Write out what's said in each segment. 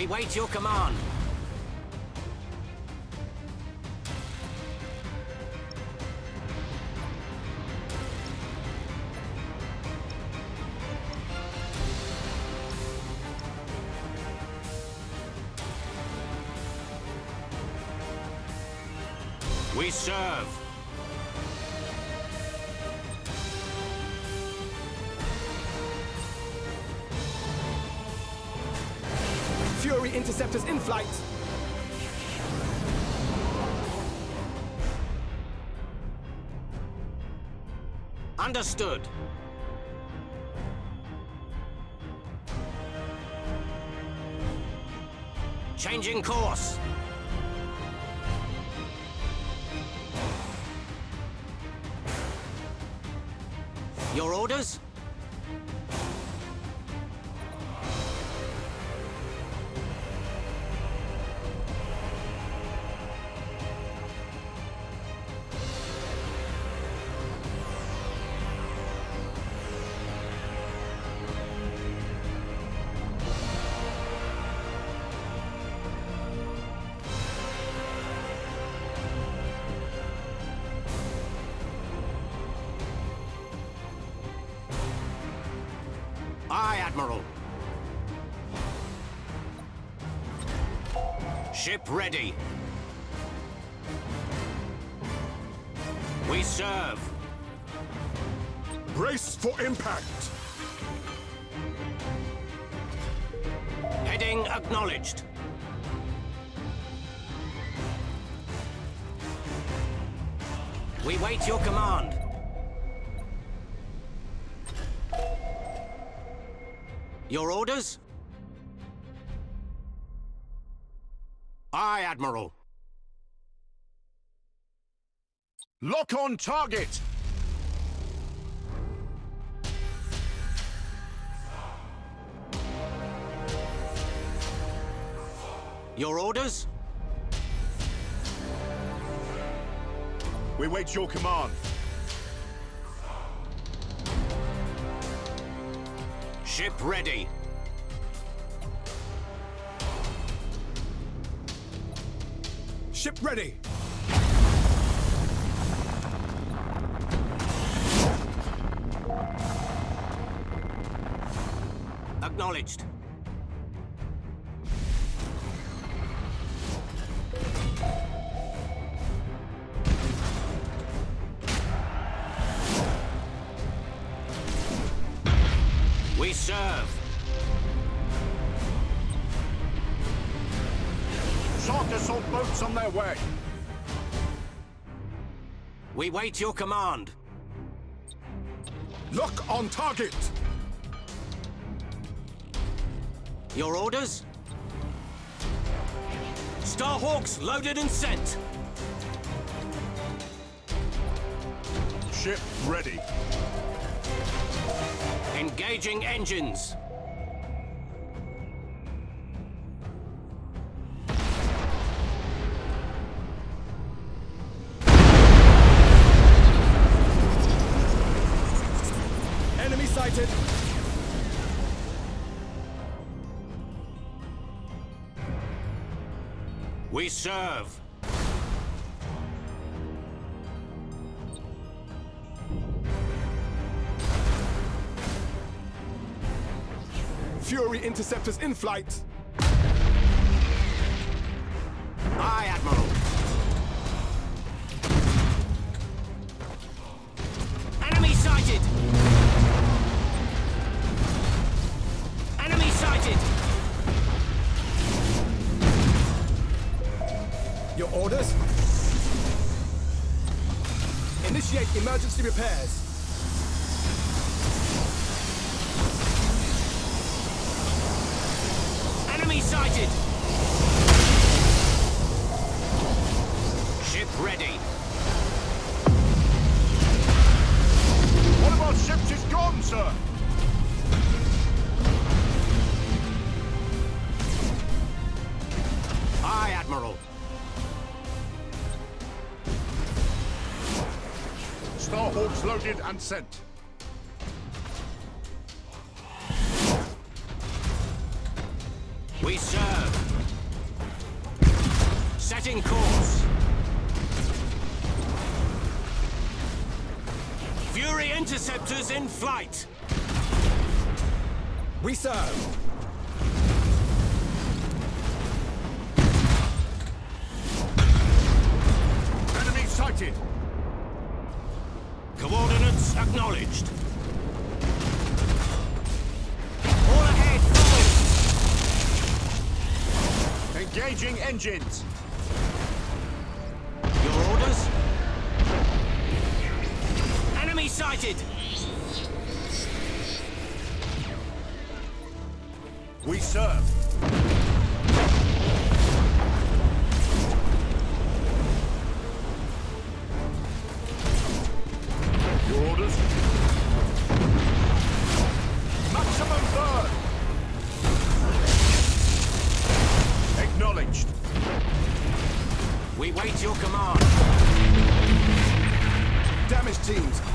We wait your command. We serve. Interceptors in flight. Understood. Changing course. Your orders? Admiral. Ship ready. We serve. Brace for impact. Heading acknowledged. We wait your command. Your orders? Aye, Admiral. Lock on target. Your orders? We wait your command. Ship ready. Ship ready. Acknowledged. We serve. Shark assault boats on their way. We wait your command. Lock on target. Your orders? Starhawks loaded and sent. Ship ready. Engaging engines. Enemy sighted. We serve. Interceptors in flight. Aye, Admiral. Enemy sighted! Enemy sighted! Your orders? Initiate emergency repairs. Sighted! Ship ready. One of our ships is gone, sir. Aye, Admiral. Starhawks loaded and sent. We serve. Setting course. Fury interceptors in flight. We serve. Enemy sighted. Coordinates acknowledged. Engaging engines. Your orders? Enemy sighted! We serve.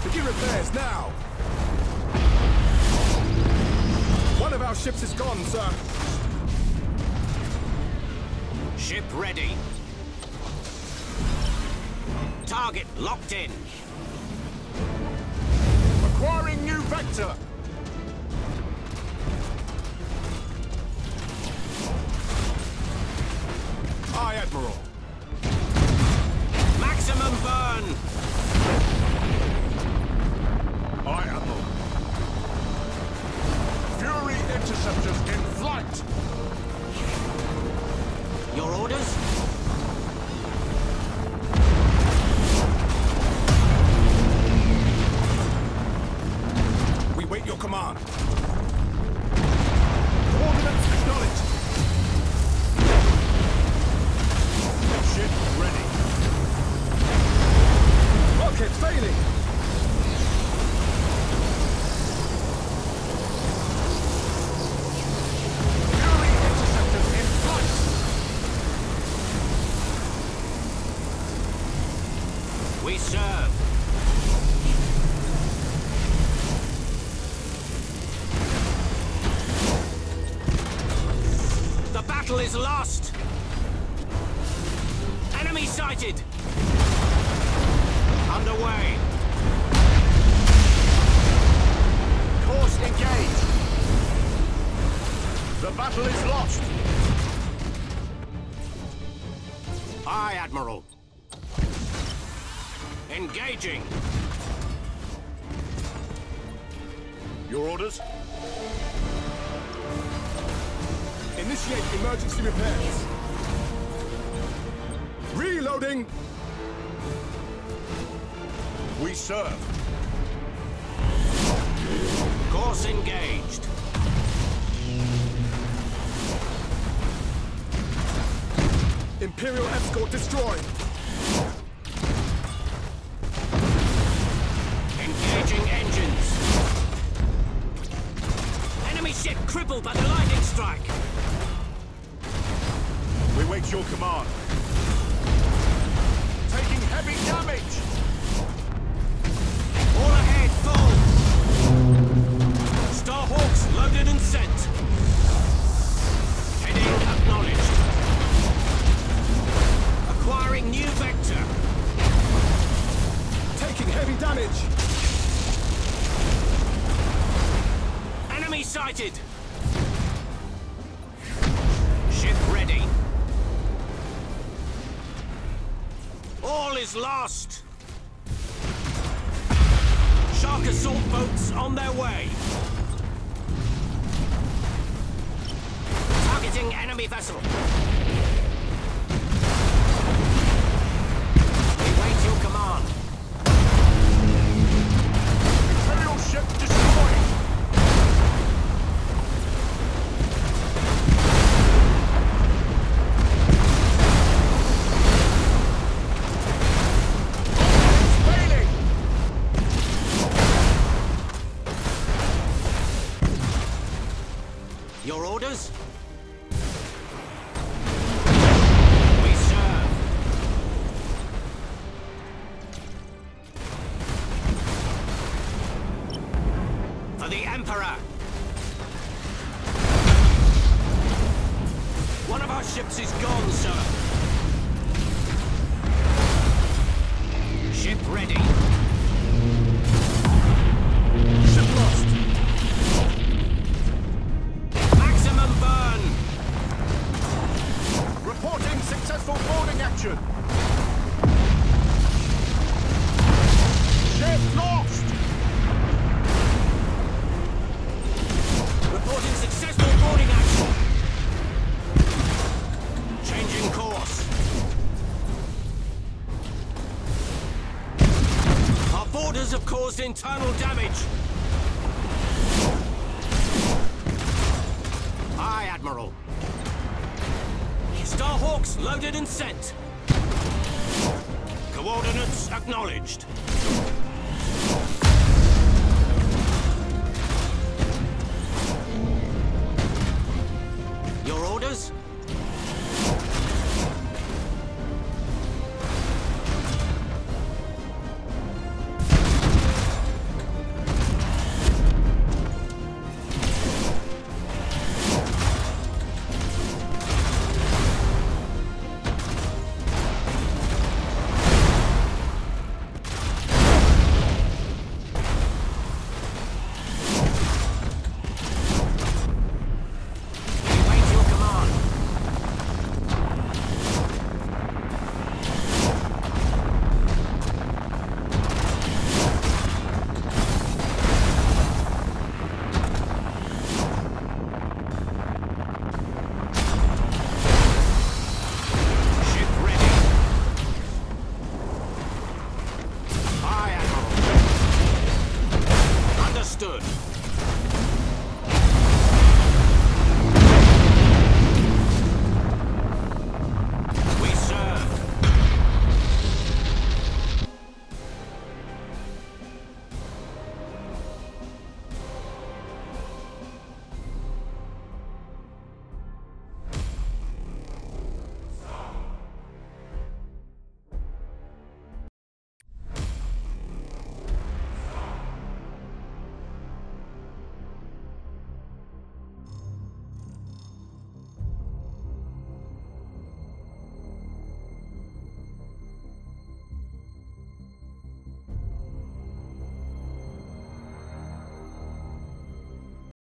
Begin repairs now. One of our ships is gone, sir. Ship ready. Target locked in. Acquiring new vector. Aye, Admiral. Maximum burn! Aye, Admiral. Fury interceptors in flight. Sighted! Underway! Course engaged. The battle is lost. Aye, Admiral. Engaging! Your orders? Initiate emergency repairs. We serve. Course engaged. Imperial escort destroyed. Engaging engines. Enemy ship crippled by the lightning strike. We wait your command. Heavy damage. All ahead, full. Starhawks loaded and sent. Acknowledged. Acquiring new vector. Taking heavy damage. Enemy sighted. All is lost. Shark assault boats on their way. Targeting enemy vessel. Your orders? have caused internal damage. Aye, Admiral. Starhawks loaded and sent. Coordinates acknowledged. Your orders?